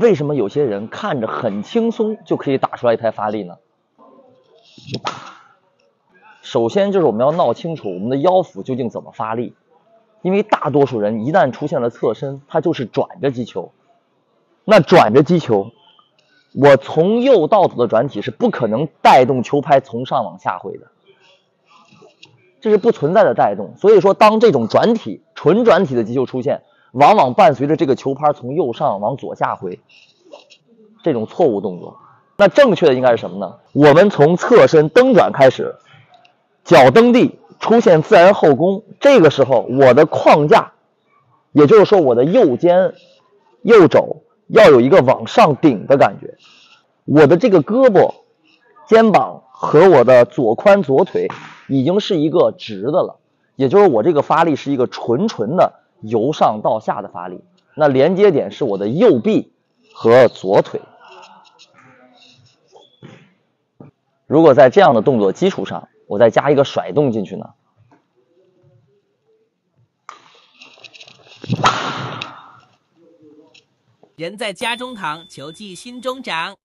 为什么有些人看着很轻松就可以打出来一拍发力呢？首先就是我们要闹清楚我们的腰腹究竟怎么发力，因为大多数人一旦出现了侧身，他就是转着击球。那转着击球，我从右到左的转体是不可能带动球拍从上往下挥的，这是不存在的带动。所以说，当这种转体纯转体的击球出现，往往伴随着这个球拍从右上往左下挥，这种错误动作。那正确的应该是什么呢？我们从侧身蹬转开始，脚蹬地出现自然后弓，这个时候我的框架，也就是说我的右肩、右肘要有一个往上顶的感觉，我的这个胳膊、肩膀和我的左髋、左腿已经是一个直的了，也就是我这个发力是一个纯纯的。由上到下的发力，那连接点是我的右臂和左腿。如果在这样的动作基础上，我再加一个甩动进去呢？人在家中躺，球技心中长。